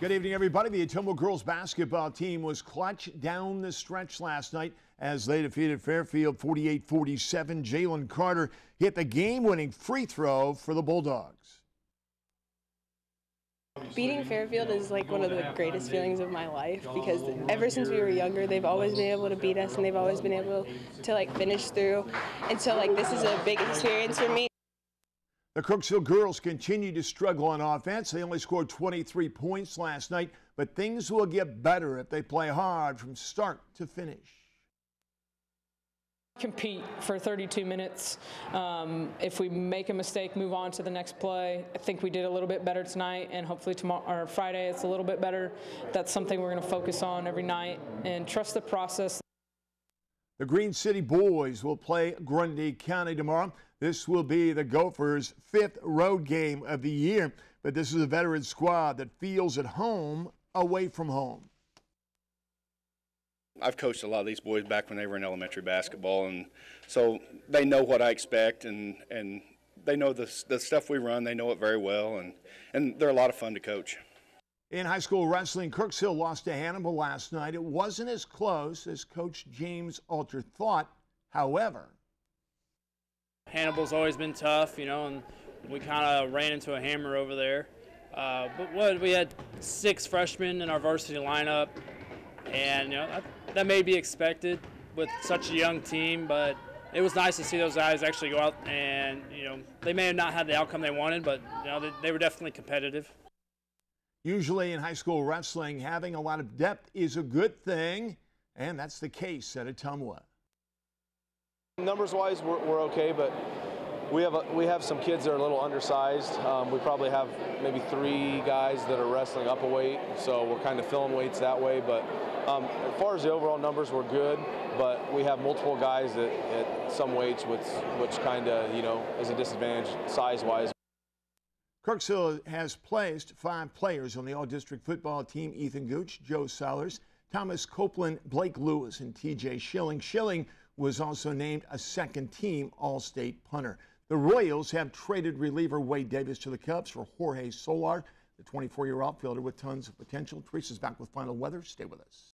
Good evening, everybody. The Ottumwa girls basketball team was clutch down the stretch last night as they defeated Fairfield 48 47. Jalen Carter hit the game winning free throw for the Bulldogs. Beating Fairfield is like one of the greatest feelings of my life because ever since we were younger, they've always been able to beat us and they've always been able to like finish through. And so like this is a big experience for me. The Kirksville girls continue to struggle on offense. They only scored 23 points last night, but things will get better if they play hard from start to finish. Compete for 32 minutes. Um, if we make a mistake, move on to the next play. I think we did a little bit better tonight, and hopefully tomorrow or Friday it's a little bit better. That's something we're going to focus on every night and trust the process. The Green City Boys will play Grundy County tomorrow. This will be the Gophers' fifth road game of the year, but this is a veteran squad that feels at home away from home. I've coached a lot of these boys back when they were in elementary basketball, and so they know what I expect, and and they know the the stuff we run. They know it very well, and and they're a lot of fun to coach. In high school wrestling, Kirksville lost to Hannibal last night. It wasn't as close as Coach James Alter thought. However, Hannibal's always been tough, you know, and we kind of ran into a hammer over there. Uh, but what we had six freshmen in our varsity lineup, and you know that, that may be expected with such a young team, but it was nice to see those guys actually go out and you know they may have not had the outcome they wanted, but you know they, they were definitely competitive. Usually in high school wrestling, having a lot of depth is a good thing, and that's the case at Ottumwa. Numbers wise, we're, we're okay, but we have a, we have some kids that are a little undersized. Um, we probably have maybe three guys that are wrestling up a weight, so we're kind of filling weights that way. But um, as far as the overall numbers, we're good. But we have multiple guys at, at some weights, which which kind of you know is a disadvantage size wise. Kirksville has placed five players on the all-district football team. Ethan Gooch, Joe Sellers, Thomas Copeland, Blake Lewis, and TJ Schilling. Schilling was also named a second team All-State punter. The Royals have traded reliever Wade Davis to the Cubs for Jorge Soler, the 24-year outfielder with tons of potential. Teresa's back with final weather. Stay with us.